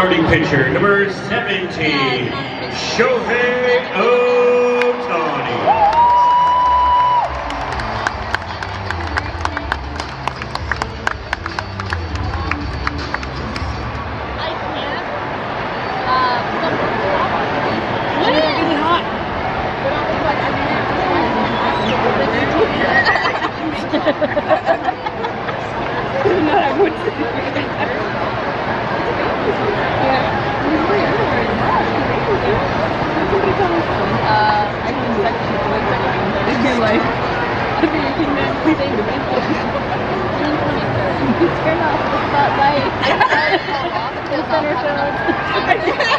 Starting pitcher, number 17, Shohei Ohtani. no, I would uh, I can suck people like that. like, okay, you can make say to. Turn off the spotlight. the center field.